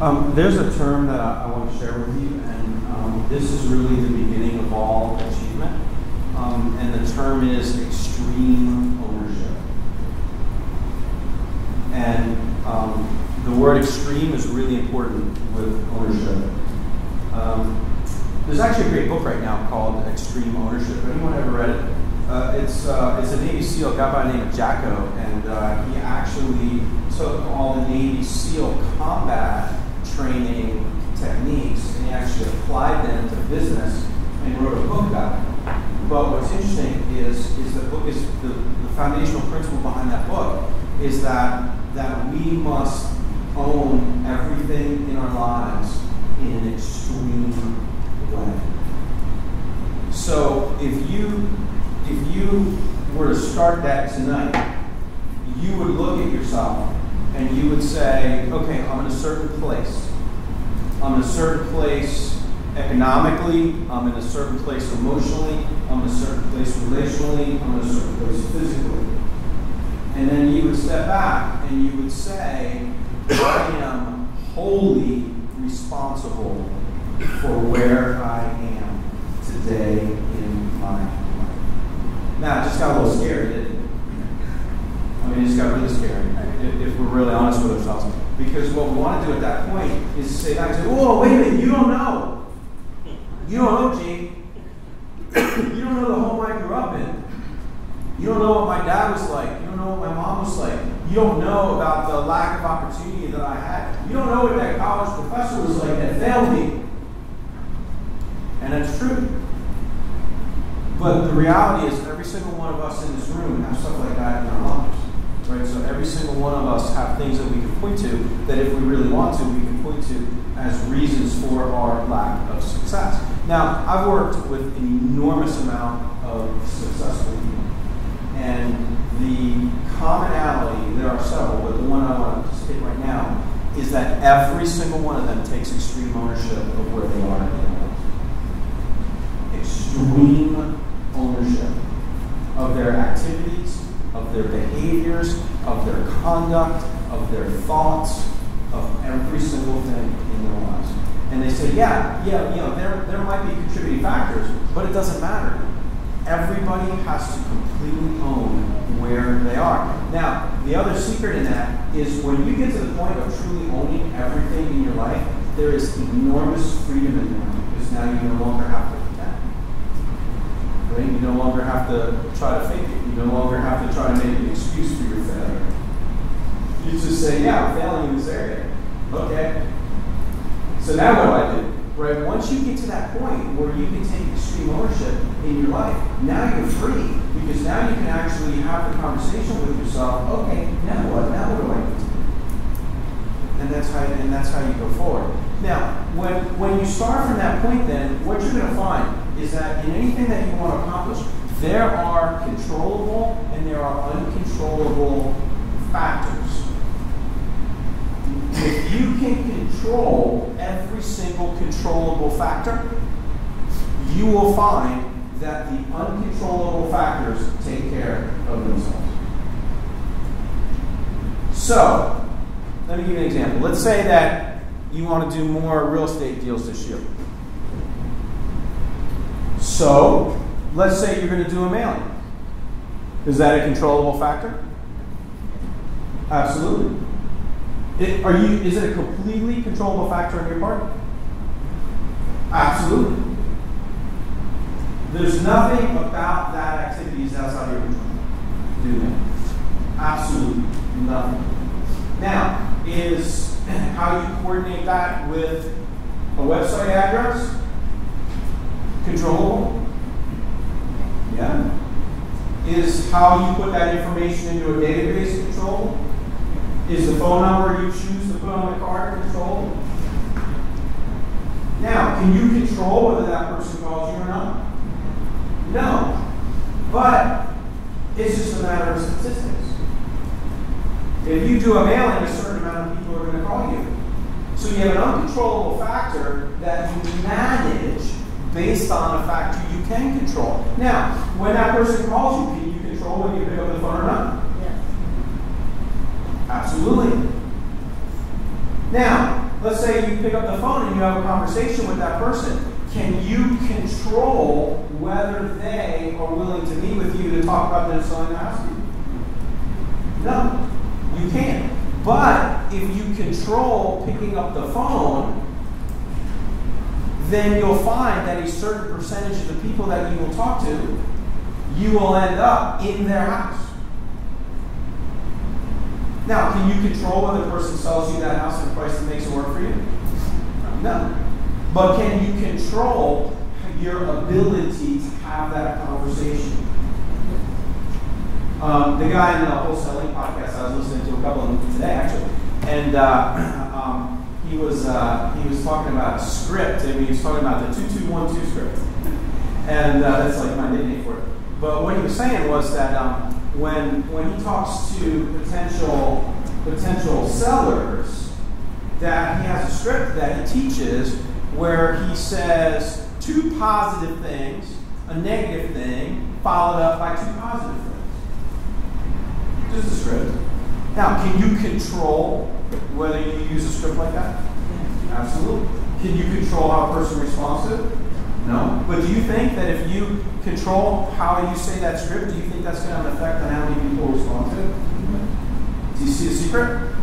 Um, there's a term that I, I, want to share with you, and um, this is really the beginning of all achievement. Um, and the term is extreme ownership. And um, the word extreme is really important with ownership. Um, there's actually a great book right now called Extreme Ownership. Anyone ever read it? Uh, it's uh, it's a Navy SEAL, a guy by the name of Jocko, and uh, he actually took all the Navy SEAL combat training techniques and he actually applied them to business and wrote a book about it. But what's interesting is is the book is the, the foundational principle behind that book is that that we must own everything in our lives in an extreme way. So if you if you were to start that tonight, you would look at yourself and you would say, okay, I'm in a certain place. I'm in a certain place economically, I'm in a certain place emotionally, I'm in a certain place relationally, I'm in a certain place physically. And then you would step back and you would say, I am wholly responsible for where I am today in my life. Now, it just got a little scary, didn't it? I mean, it just got really scary, if we're really honest with ourselves. Because what we want to do at that point is say back, say, whoa, wait a minute, you don't know. You don't know, Gene. you don't know the home I grew up in. You don't know what my dad was like. You don't know what my mom was like. You don't know about the lack of opportunity that I had. You don't know what that college professor was like that failed me. And that's true. But the reality is, every single one of us in this room have stuff like that in our lives. Right? So every single one of us have things that we can point to that if we really want to, we can point to as reasons for our lack of success. Now, I've worked with an enormous amount of successful people. And the commonality, there are several, but the one I want to state right now is that every single one of them takes extreme ownership of where they are in their life. Extreme ownership of their activities, of their behaviors, of their conduct, of their thoughts, of every single thing in their lives. And they say, yeah, yeah, you know, there, there might be contributing factors, but it doesn't matter. Everybody has to completely own where they are. Now, the other secret in that is when you get to the point of truly owning everything in your life, there is enormous freedom in that because now you no longer have to. Right? You no longer have to try to fake it. You no longer have to try to make an excuse for your failure. You just say, yeah, I'm failing in this area. Okay. So now what do I do? Right? Once you get to that point where you can take extreme ownership in your life, now you're free because now you can actually have the conversation with yourself. Okay, now what? Now what do I do? And that's how and that's how you go forward. Now, when when you start from that point, then what you're going to find is that in anything that you want to accomplish, there are controllable and there are uncontrollable factors if you can control every single controllable factor, you will find that the uncontrollable factors take care of themselves. So, let me give you an example. Let's say that you want to do more real estate deals this year. So, let's say you're going to do a mailing. Is that a controllable factor? Absolutely. It, are you? Is it a completely controllable factor on your part? Absolutely. There's nothing about that activity that's outside your control. Do that. Absolutely nothing. Now, is how you coordinate that with a website address controllable? Yeah. Is how you put that information into a database controllable? Is the phone number you choose to put on the card controlled? Now, can you control whether that person calls you or not? No. But it's just a matter of statistics. If you do a mailing, a certain amount of people are going to call you. So you have an uncontrollable factor that you manage based on a factor you can control. Now, when that person calls you, can you control whether you pick up the phone or not? Yes. Absolutely. Now, let's say you pick up the phone and you have a conversation with that person. Can you control whether they are willing to meet with you to talk about them selling the house to you? No, you can't. But if you control picking up the phone, then you'll find that a certain percentage of the people that you will talk to, you will end up in their house. Now, can you control whether the person sells you that house at a price that makes it work for you? No. But can you control your ability to have that conversation? Um, the guy in the wholesaling podcast, I was listening to a couple of them today actually, and uh, he was uh, he was talking about script, and he was talking about the two two one two script, and uh, that's like my nickname for it. But what he was saying was that um, when when he talks to potential potential sellers, that he has a script that he teaches where he says two positive things, a negative thing, followed up by two positive things. Just a script. Now, can you control whether you use a script like that? Absolutely. Can you control how a person responds to it? No. But do you think that if you control how you say that script, do you think that's going to have an effect on how many people respond to it? Do you see a secret?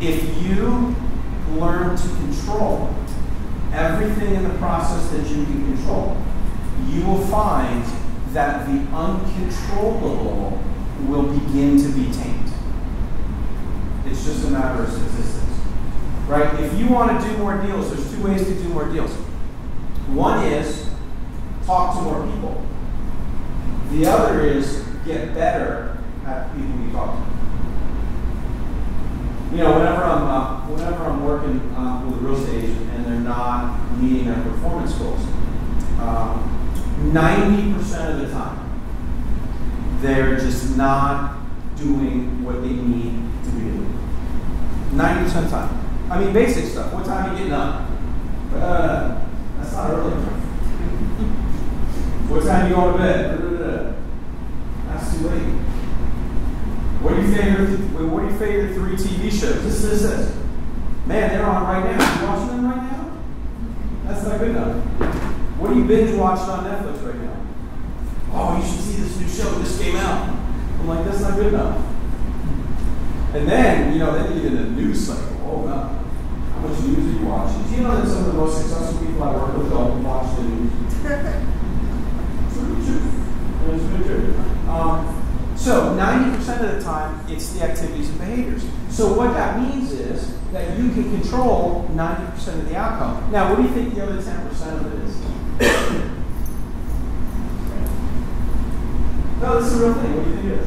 If you learn to control everything in the process that you can control, you will find that the uncontrollable will begin to be tamed. It's just a matter of statistics. Right? If you want to do more deals, there's two ways to do more deals. One is talk to more people. The other is get better at people you talk to. You know, whenever I'm uh, whenever I'm working uh, with a real estate agent and they're not meeting their performance goals, um, ninety percent of the time they're just not doing what they need 90% of the time. I mean, basic stuff. What time are you getting up? Uh, that's not early what time you going to bed? Uh, that's too late. What are you favorite? What are your favorite three TV shows? This, this, this. Man, they're on right now. You watching them right now? That's not good enough. What are you binge watching on Netflix right now? Oh, you should see this new show. This came out. I'm like, that's not good enough. And then, you know, then you get a news cycle. Oh, no. How much news are you watching? Do you know that some of the most successful people I work with don't watch the news? it's really true. It's really true. Um, so 90% of the time, it's the activities and behaviors. So what that means is that you can control 90% of the outcome. Now, what do you think the other 10% of it is? no, this is a real thing. What do you think it is?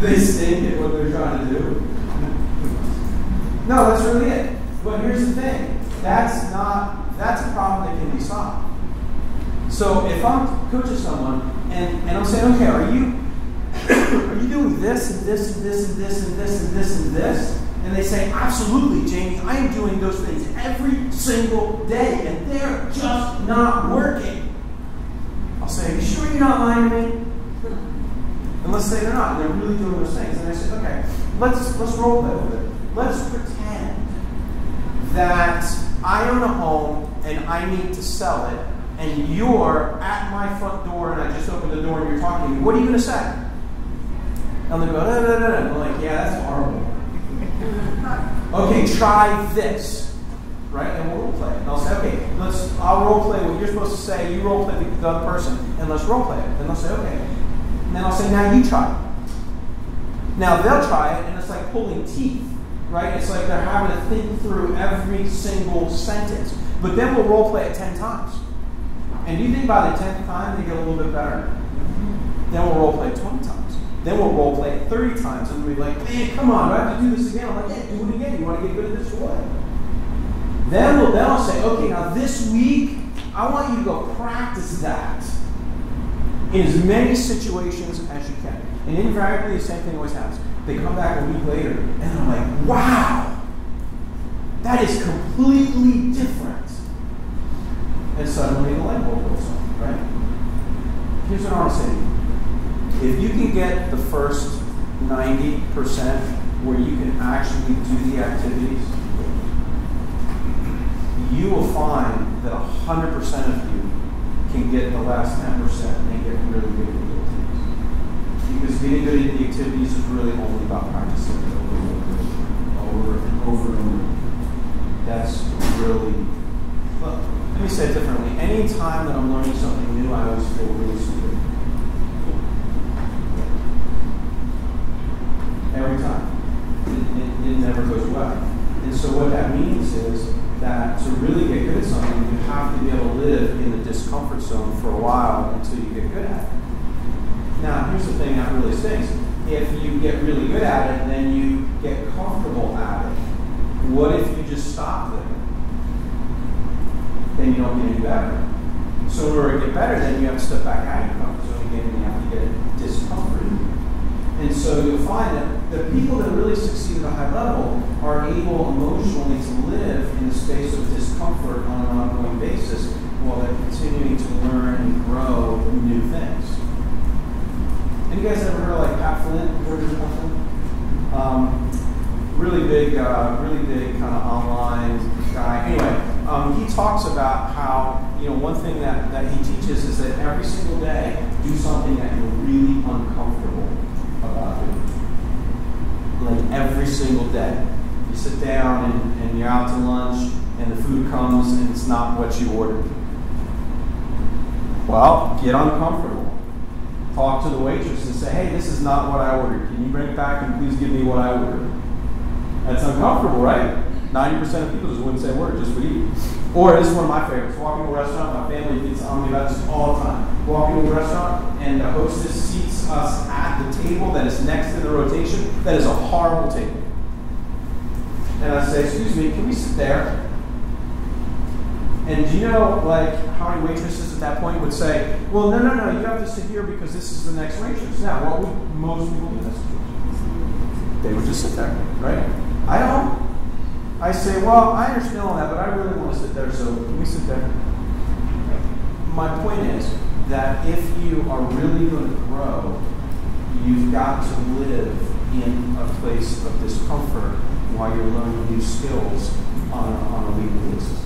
They stink at what they're trying to do. No, that's really it. But here's the thing. That's not that's a problem that can be solved. So if I'm coaching someone and, and I'm saying, okay, are you are you doing this and this and this and this and this and this and this? And they say, absolutely, Jamie, I am doing those things every single day, and they're just not working. I'll say, are you sure you're not lying to me? And let's say they're not, and they're really doing those things. And I said, okay, let's let's role play with it. Let's pretend that I own a home and I need to sell it, and you're at my front door and I just opened the door and you're talking to me. What are you going to say? And they go. I'm like, yeah, that's horrible. okay, try this. Right? And we'll role play. And I'll say, okay, let's I'll role play what you're supposed to say, you role play the other person, and let's role play it. And they'll say, okay. And then I'll say, now you try. Now they'll try it, and it's like pulling teeth. Right? It's like they're having to think through every single sentence. But then we'll role play it ten times. And do you think by the tenth time they get a little bit better? Then we'll role play it twenty times. Then we'll role play it 30 times and we'll be like, man, come on, do I have to do this again? I'm like, yeah, do it again. You want to get good at this what? Then, we'll, then I'll say, okay, now this week, I want you to go practice that in as many situations as you can. And invariably, the same thing always happens. They come back a week later, and I'm like, wow, that is completely different. And suddenly the light bulb goes on, right? Here's what I want to say if you can get the first 90% where you can actually do the activities, you will find that 100% of you can get the last 10% and they get really good at the activities. Because getting good at the activities is really only about practicing it over and over, and over and over. That's really, well, let me say it differently. Any time that I'm learning something new, I always feel really stupid. Every time. It, it, it never goes well. And so what that means is that to really get good at something, you have to be able to live in the discomfort zone for a while until you get good at it. Now, here's the thing that really stinks. If you get really good at it, then you get comfortable at it. What if you just stop there? Then you don't get any better. So in order to get better, then you have to step back out of your comfort zone again, and you have to get discomforted. And so you'll find that the people that really succeed at a high level are able emotionally to live in the space of discomfort on an ongoing basis while they're continuing to learn and grow new things. Have you guys ever heard of like Pat Flynn? Heard of Pat Flynn? Um, really big, uh, really big kind of online guy. Anyway, um, he talks about how, you know, one thing that, that he teaches is that every single day do something that you're really uncomfortable about doing. Like every single day. You sit down and, and you're out to lunch and the food comes and it's not what you ordered. Well, get uncomfortable. Talk to the waitress and say, hey, this is not what I ordered. Can you bring it back and please give me what I ordered? That's uncomfortable, right? 90% of people just wouldn't say a word, just would eat. Or this is one of my favorites. Walking to a restaurant, my family gets on me about this all the time. Walking to a restaurant, and the hostess seats us at the table that is next to the rotation. That is a horrible table. And I say, excuse me, can we sit there? And do you know, like, how many waitresses at that point would say, well, no, no, no, you have to sit here because this is the next waitress. Now, what would most people do? They would just sit there, right? I don't. I say, well, I understand all that, but I really want to sit there, so we sit there? My point is that if you are really going to grow, you've got to live in a place of discomfort while you're learning new skills on a, on a weekly basis.